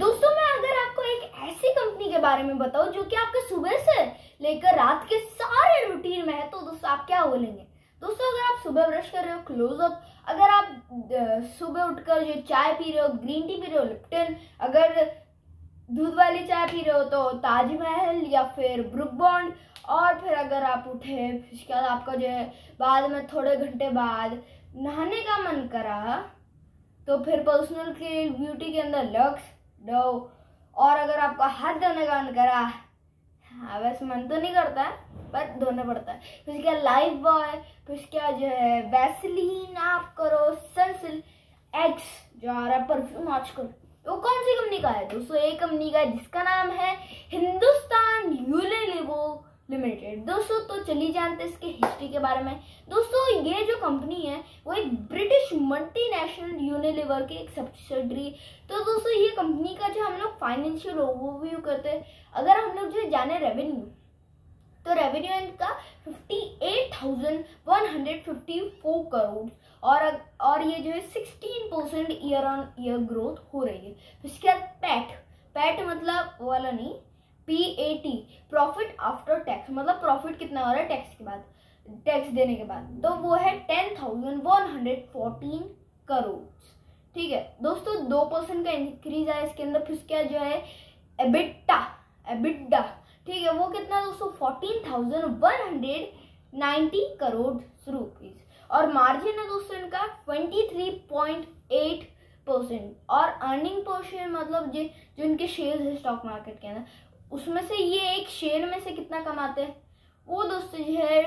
दोस्तों, मैं अगर आपको एक ऐसी कंपनी के बारे में बताऊँ जो कि आपके सुबह से लेकर रात के सारे रूटीन में है तो दोस्तों, आप क्या बोलेंगे? दोस्तों, अगर आप सुबह ब्रश कर रहे हो क्लोज अप अगर आप सुबह उठकर जो चाय पी रहे हो ग्रीन टी पी रहे हो लिप्टन अगर दूध वाली चाय पी रहे हो तो ताजमहल या फिर ब्रुक बॉन्ड और फिर अगर आप उठे, उसके बाद आपका जो है, बाद में थोड़े घंटे बाद नहाने का मन करा तो फिर पर्सनल के ब्यूटी के अंदर लक्स. डो और अगर आपका हाथ धोने का मन करा हाँ वैसे मन तो नहीं करता है पर धोना पड़ता है। फिर उसके लाइफ बॉय फिर उसके जो है वैसलीन आप करो सनसिल्क एक्स जो आ रहा है परफ्यूम आजकल, वो कौन सी कंपनी का है? दोस्तों एक कंपनी का है, जिसका नाम है हिंदुस्तान यूनिलिवो लिमिटेड दोस्तों तो चलिए जानते हैं इसके हिस्ट्री के बारे में। दोस्तों, ये जो कंपनी है, वो एक मल्टीनेशनल यूनिलीवर की एक सब्सिडरी तो दोस्तों, ये कंपनी का जो हम लोग फाइनेंशियल ओवरव्यू करते हैं, अगर हम लोग जो जाने रेवेन्यू तो रेवेन्यू इनका fifty eight thousand one hundred fifty four crore और और ये जो है sixteen percent year on year growth हो रही है। इसके बाद पैट पैट मतलब वाला नहीं P A T profit after tax मतलब प्रॉफिट कितना हो रहा है टैक्स के बाद। टैक्स देने के बाद। तो वो है ten thousand one hundred fourteen crore ठीक है? दोस्तों, दो परसेंट का इंक्रीज आया इसके अंदर, फिर क्या जो है एबिटा एबिडा ठीक है? वो कितना दोस्तों? Fourteen thousand one hundred ninety crore rupees और मार्जिन है दोस्तों इनका twenty three point eight percent और अर्निंग पर शेयर मतलब जो जो इनके शेयर है स्टॉक मार्केट के अंदर, उसमें से ये एक शेयर में से कितना कमाते हैं? वो दोस्तों जो है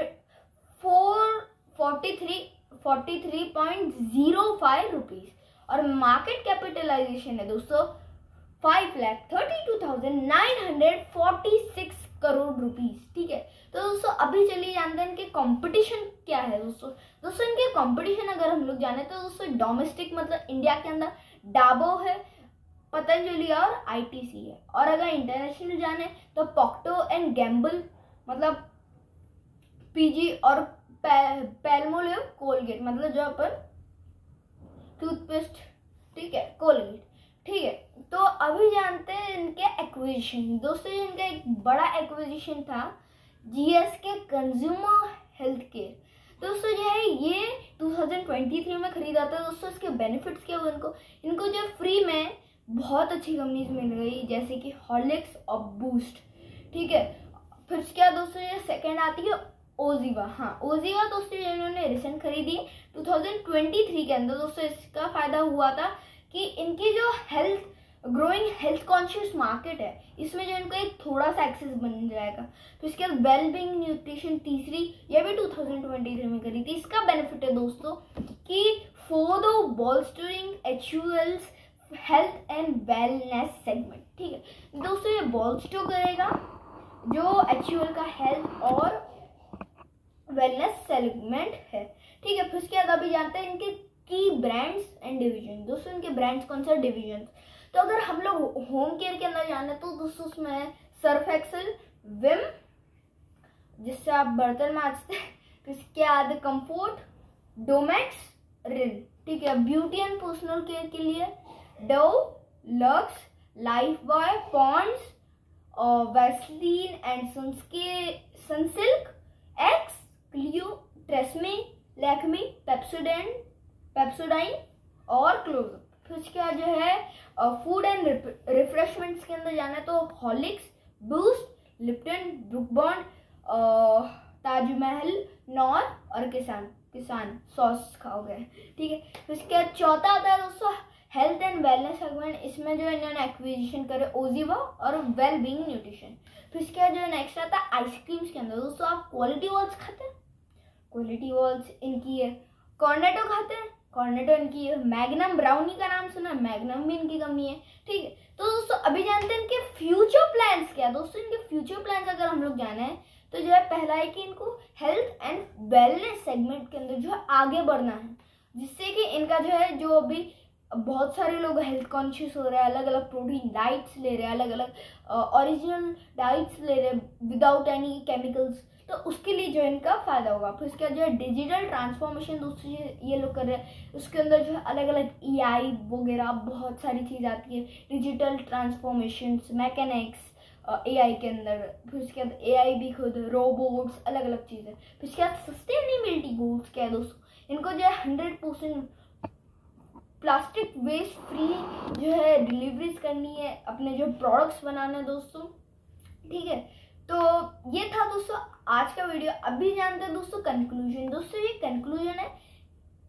four forty three forty three point zero five rupees और मार्केट कैपिटलाइजेशन है दोस्तों, five lakh thirty two thousand nine hundred forty six crore rupees ठीक है? तो दोस्तों, अभी चलिए जानते हैं इनके कंपटीशन क्या है दोस्तों। दोस्तों, इनके कंपटीशन अगर हम लोग जाने तो दोस्तों डोमेस्टिक मतलब इंडिया के अंदर डाबो है, पतंजलि और आईटीसी है। और अगर इंटरनेशनल जाने तो पॉक्टो एंड गैम्बल मतलब पीजी और पेलमोलिव कोलगेट मतलब जो अपन टूथपेस्ट, ठीक है, कोलगेट, ठीक है। तो अभी जानते हैं इनके एक्विजिशन दोस्तों इनका एक बड़ा एक्विजिशन था जीएस के कंज्यूमर हेल्थ केयर दोस्तों, जो है, ये 2023 में खरीदा था। दोस्तों, इसके बेनिफिट्स क्या हुए इनको? इनको जो फ्री में बहुत अच्छी कंपनीज़ मिल गई, जैसे कि हॉलिक्स और बूस्ट ठीक है। फिर क्या दोस्तों, ये सेकंड आती है ओजीवा हाँ ओजीवा दोस्तों इन्होंने रिसेंट खरीदी 2023 के अंदर दोस्तों इसका फ़ायदा हुआ था कि इनकी जो health growing health conscious market है, इसमें जो इनको एक थोड़ा सा एक्सेस बन जाएगा। तो इसके बाद वेल बींग न्यूट्रिशन तीसरी ये भी 2023 में करी थी इसका बेनिफिट है दोस्तों कि for the bolstering H health and wellness segment ठीक है? दोस्तों ये बॉल्स्टर करेगा जो एच का हेल्थ और वेलनेस सेगमेंट है। ठीक है, फिर उसके बाद अभी जानते हैं इनके की ब्रांड्स एंड डिविजन दोस्तों, इनके ब्रांड्स कौन सा डिविजन तो अगर हम लोग होम केयर के अंदर जाने तो दोस्तों उसमें सर्फ एक्सल विम जिससे आप बर्तन माजते हैं इसके बाद कंफर्ट डोमैक्स रिन ठीक है ब्यूटी एंड पर्सनल केयर के लिए Dove Lux Lifebuoy Pond's Vaseline and सनस्के Sunsilk Axe क्लियो ट्रेसमी, लैक्मी पेप्सोडेंट पेप्सोडाइन और क्लोज फिर उसके बाद जो है फ़ूड एंड रिफ्रेशमेंट्स के अंदर जाना है तो Horlicks Boost Lipton Brooke Bond Taj Mahal, Knorr और किसान किसान सॉस खाओगे। ठीक है? उसके बाद चौथा आता है दोस्तों हेल्थ एंड वेलनेस सेगमेंट इसमें जो इन्होंने एक्विजिशन करे ओजीवा और वेल बींग न्यूट्रिशन फिर इसके बाद जो नेक्स्ट आता है आइसक्रीम्स के अंदर। दोस्तों, आप क्वालिटी वॉल्स खाते हैं? क्वालिटी वॉल्स इनकी है। कॉर्नेटो खाते हैं? कॉर्नेटो इनकी है। मैग्नम ब्राउनी का नाम सुना मैग्नम भी इनकी कमी है। ठीक है। तो दोस्तों, अभी जानते हैं इनके फ्यूचर प्लान्स क्या है? दोस्तों, इनके फ्यूचर प्लान्स अगर हम लोग जाना है तो जो है पहला है कि इनको हेल्थ एंड वेलनेस सेगमेंट के अंदर जो है आगे बढ़ना है। जिससे कि इनका जो है, जो अभी बहुत सारे लोग हेल्थ कॉन्शियस हो रहे हैं अलग अलग प्रोटीन डाइट्स ले रहे हैं अलग अलग ओरिजिनल डाइट्स ले रहे हैं विदाउट एनी केमिकल्स तो उसके लिए जो इनका फ़ायदा होगा, फिर उसके बाद जो है डिजिटल ट्रांसफॉर्मेशन दोस्तों ये लोग कर रहे हैं। उसके अंदर जो है अलग अलग ए आई वगैरह बहुत सारी चीज़ आती है। Digital transformation mechanics A I के अंदर। फिर उसके बाद ए आई भी खुद रोबोट्स अलग अलग चीज़ें। फिर उसके बाद सस्टेनेबिलिटी गोल्स क्या है दोस्तों? इनको जो है hundred percent plastic waste free जो है डिलीवरीज करनी है। अपने जो प्रोडक्ट्स बनाने दोस्तों। ठीक है? तो ये था दोस्तों आज का वीडियो। अभी जानते हैं दोस्तों कंक्लूजन दोस्तों, ये कंक्लूजन है।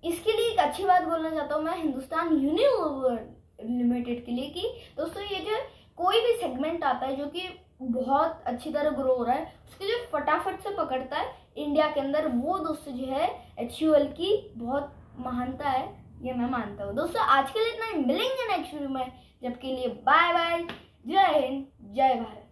इसके लिए एक अच्छी बात बोलना चाहता हूँ मैं हिंदुस्तान यूनिवर लिमिटेड के लिए कि दोस्तों ये जो कोई भी सेगमेंट आता है जो कि बहुत अच्छी तरह ग्रो हो रहा है, उसके जो फटाफट से पकड़ता है इंडिया के अंदर, वो दोस्तों जो है एच की बहुत महानता है, ये मैं मानता हूँ। दोस्तों, आज के लिए इतना मिलेंगे नेक्स्ट वीडियो में। जबकि लिए बाय बाय जय हिंद, जय भारत।